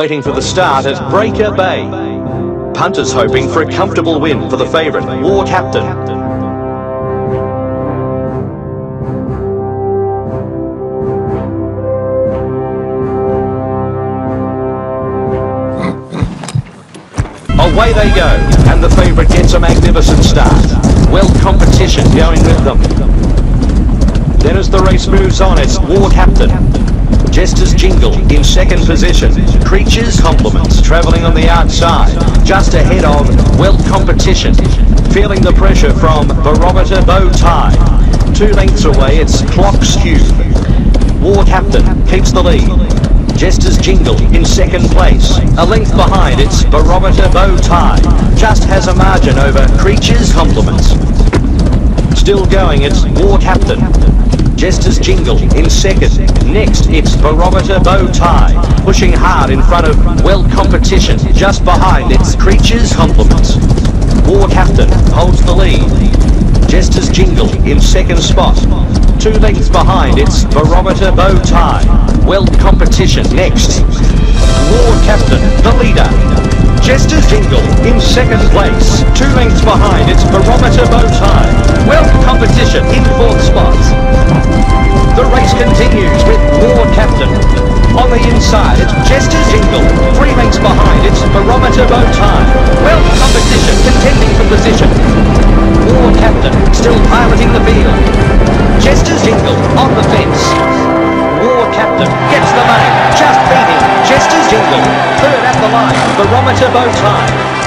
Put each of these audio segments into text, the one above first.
Waiting for the start at Breaker Bay. Punters hoping for a comfortable win for the favourite, War Captain. Away they go, and the favourite gets a magnificent start. Well competition going with them. Then as the race moves on, it's War Captain. Jester's Jingle in second position. Creatures Compliments travelling on the outside, just ahead of Well Competition. Feeling the pressure from Barometer Bow Tie. Two lengths away, it's Clock Skew. War Captain keeps the lead. Jester's Jingle in second place. A length behind, it's Barometer Bow Tie. Just has a margin over Creatures Compliments. Still going, it's War Captain. Jester's Jingle in second. Next, it's Barometer Bow Tie. Pushing hard in front of Well Competition. Just behind, it's Creatures Compliments. War Captain holds the lead. Jester's Jingle in second spot. Two lengths behind, it's Barometer Bow Tie. Well Competition next. War Captain, the leader. Jester's Jingle in second place. Two lengths behind, it's Barometer Bow Tie. Well Competition in fourth spot. The race continues with War Captain. On the inside, it's Jester's Jingle. Three lengths behind, it's Barometer Bow Tie. Well Competition contending for position. War Captain still piloting the field. Jester's Jingle on the fence. War Captain gets the main, just beating Jester's Jingle. Barometer Bow Tie.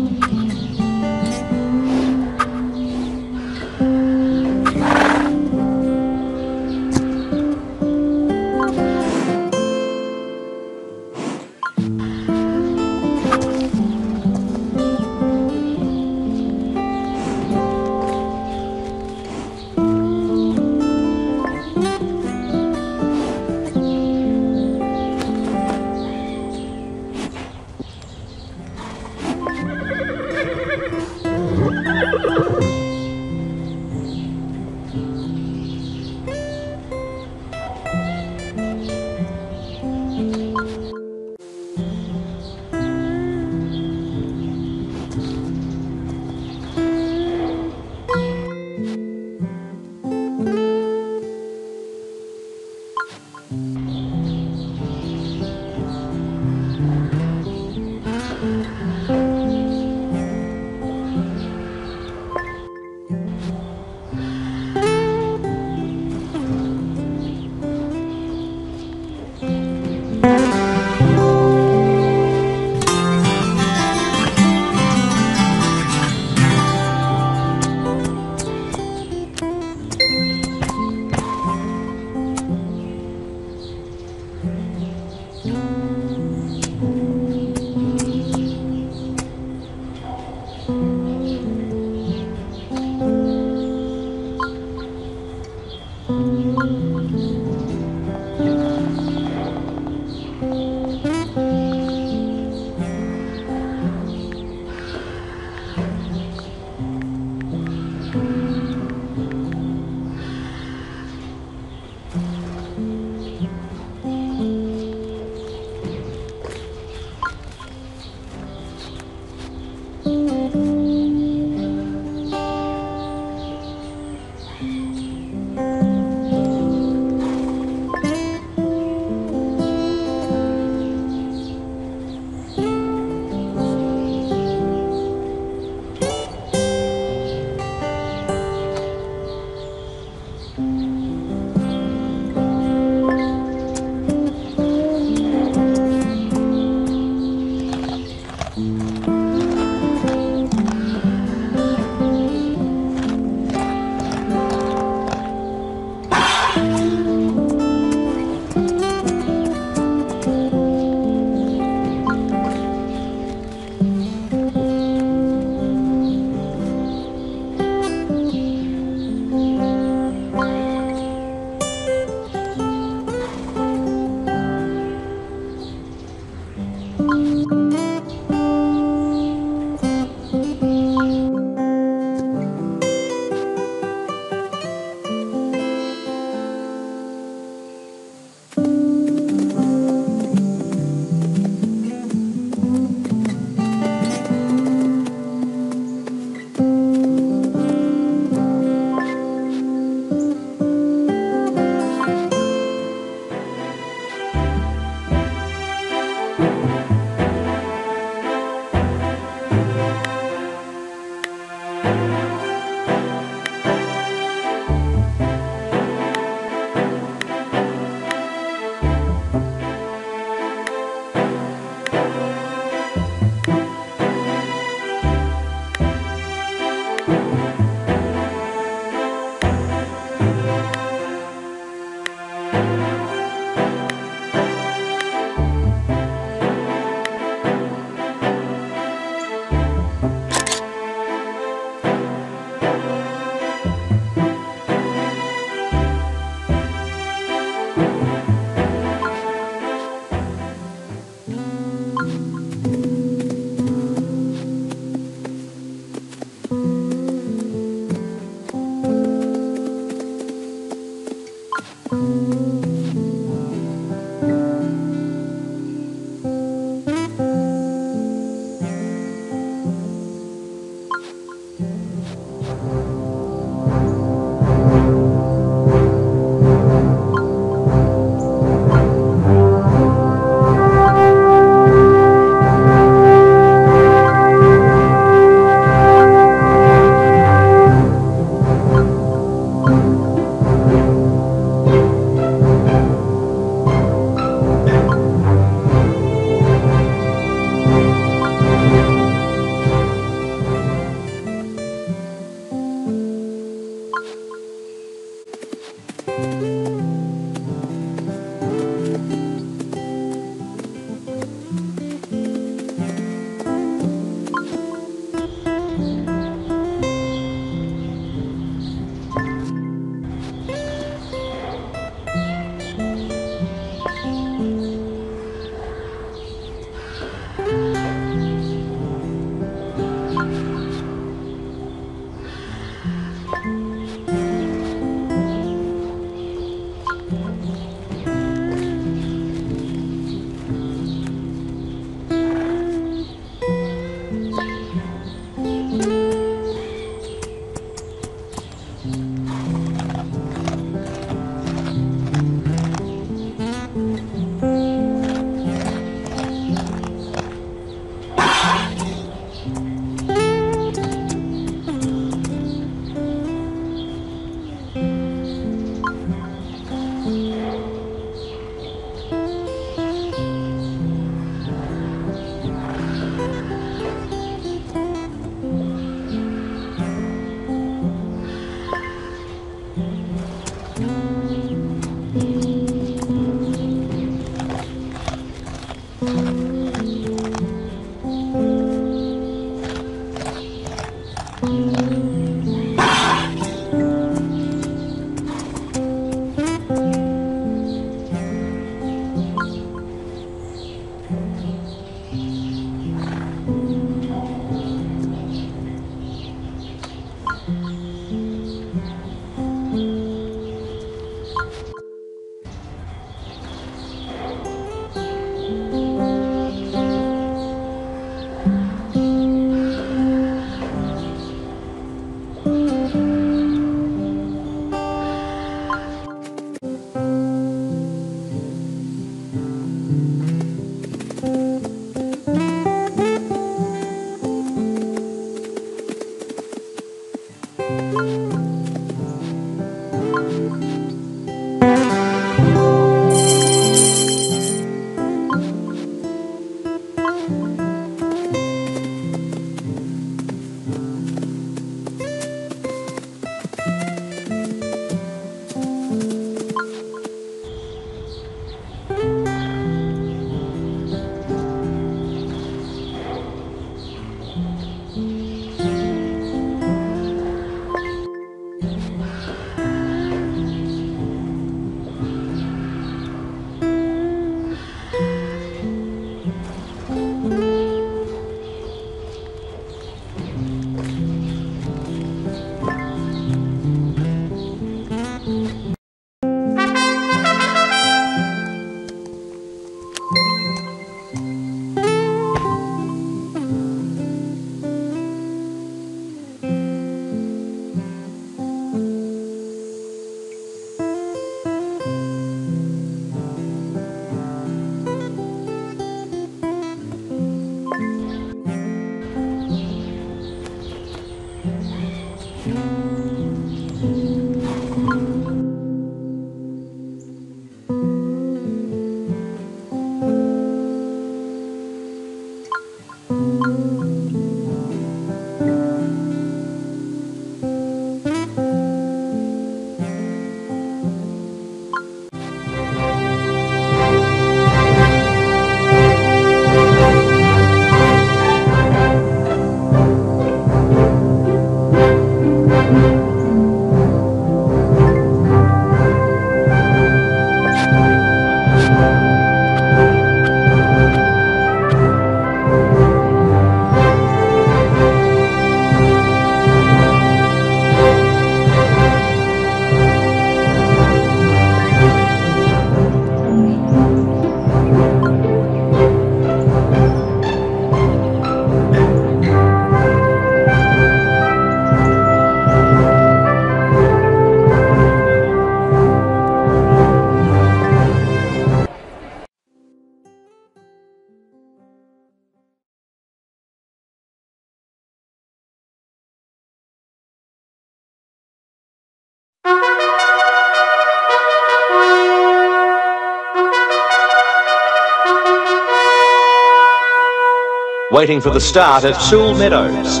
Waiting for the start at Sewell Meadows.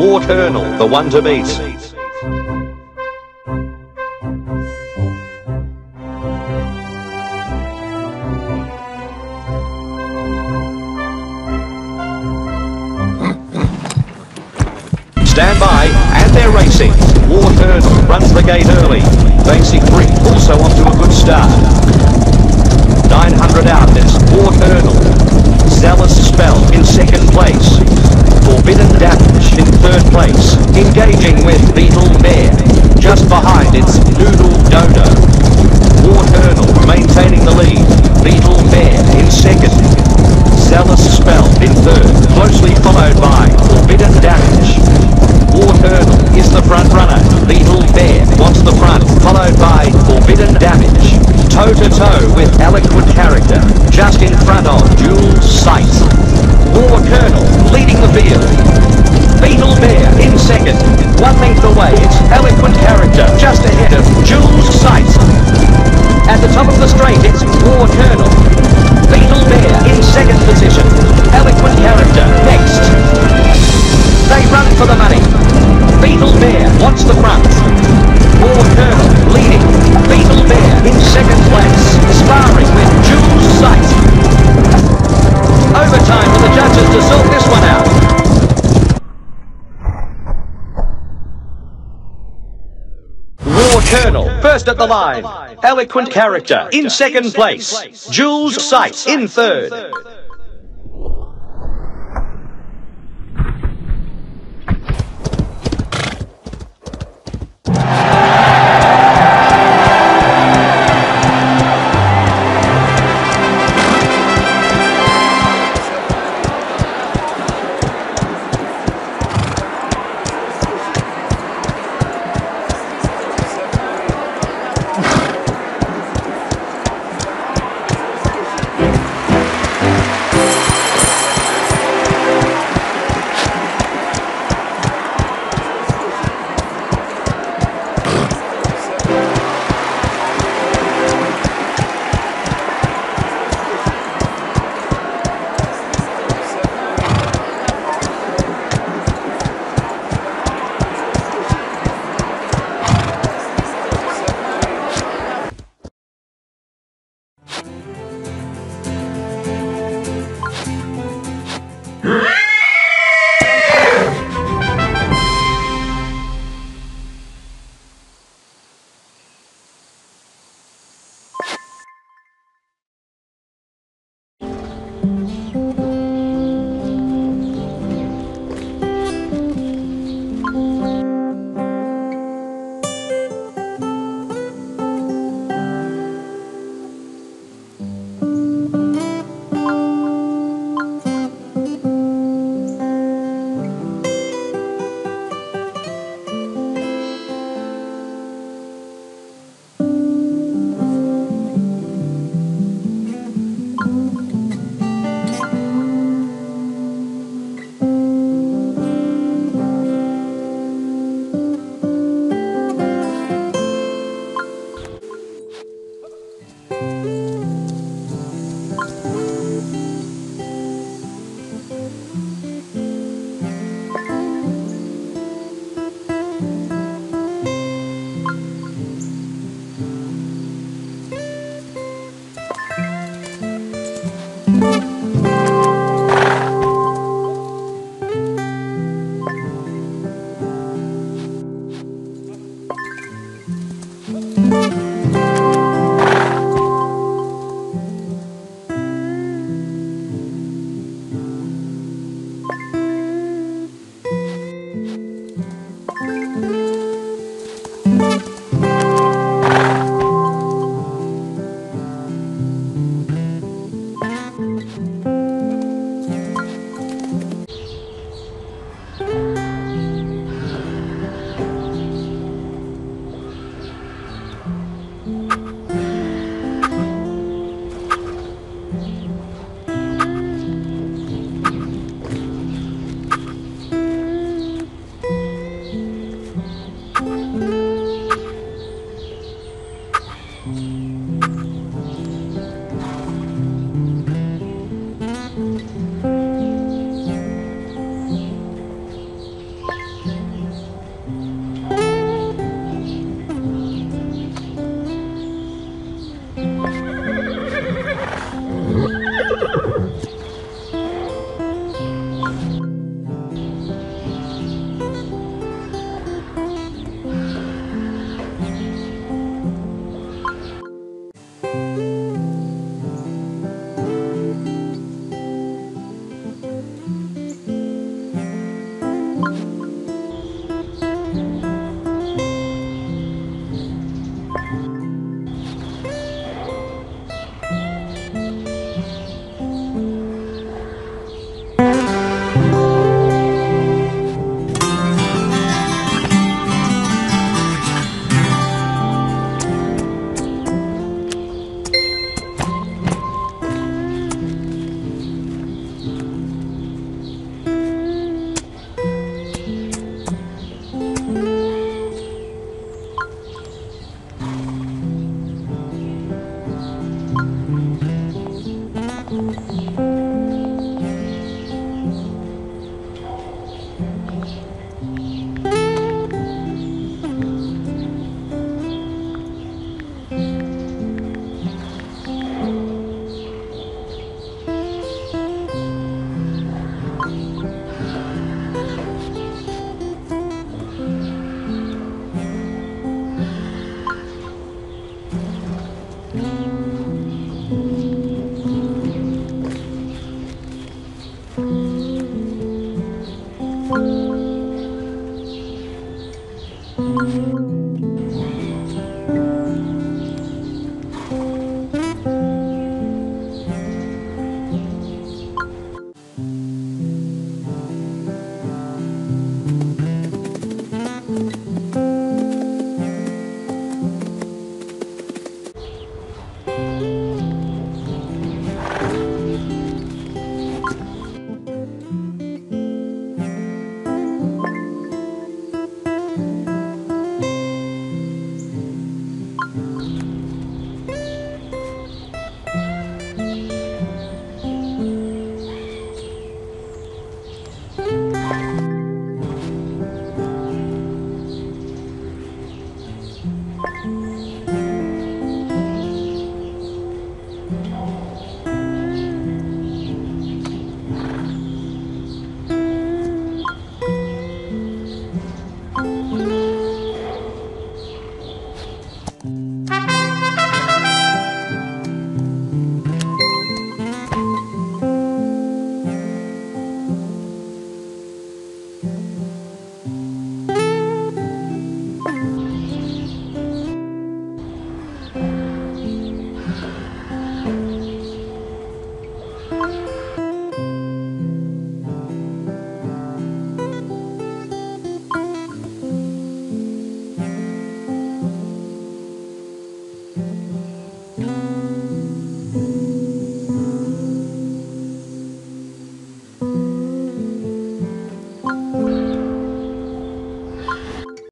Ward Hurnell, the one to beat. Stand by, and they're racing. Ward Hurnell runs the gate early. Basic Brick also off to a good start. 900 out, it's Ward Hurnell. Zealous Spell in second place. Forbidden Damage in third place. Engaging with Beetle Bear. Just behind it's Noodle Dodo. Ward Hurnell maintaining the lead. Beetle Bear in second. Zealous Spell in third, closely followed by Forbidden Damage. Ward Hurnell is the front runner. Beetle Bear wants the front, followed by Forbidden Damage. Toe to toe with Eloquent Character, just in front of Dual Sight. Ward Hurnell leading the field. Beetle Bear in second. One length away, it's Eloquent Character, just ahead of Jules Sight. At the top of the straight, it's Ward Hurnell. Beetle Bear in second position. Eloquent Character next. They run for the money. Beetle Bear wants the front. Ward Hurnell leading. Beetle Bear in second place. Sparring with Jules Sight. Overtime for the judges to sort this one out. Ward Hurnell, first at the line. Eloquent Character in second place. Jules Sight in third.